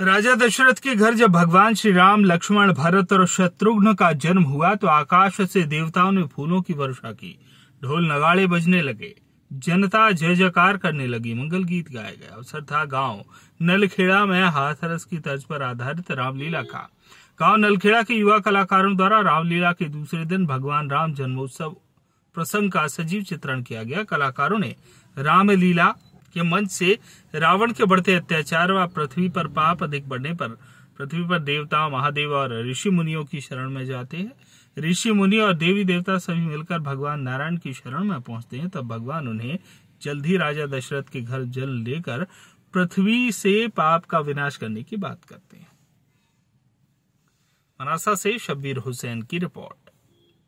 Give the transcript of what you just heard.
राजा दशरथ के घर जब भगवान श्री राम, लक्ष्मण, भरत और शत्रुघ्न का जन्म हुआ तो आकाश से देवताओं ने फूलों की वर्षा की। ढोल नगाड़े बजने लगे। जनता जय जयकार करने लगी। मंगल गीत गाए गए। अवसर था गाँव। नलखेड़ा में हाथरस की तर्ज पर आधारित रामलीला का। गाँव नलखेड़ा के युवा कलाकारों द्वारा रामलीला के दूसरे दिन भगवान राम जन्मोत्सव प्रसंग का सजीव चित्रण किया गया। कलाकारों ने रामलीला के मंच से रावण के बढ़ते अत्याचार व पृथ्वी पर पाप अधिक बढ़ने पर पृथ्वी पर देवता, महादेव और ऋषि मुनियों की शरण में जाते हैं। ऋषि मुनि और देवी देवता सभी मिलकर भगवान नारायण की शरण में पहुँचते हैं, तब भगवान उन्हें जल्द ही राजा दशरथ के घर जल लेकर पृथ्वी से पाप का विनाश करने की बात करते हैं। मनासा से शब्बीर हुसैन की रिपोर्ट।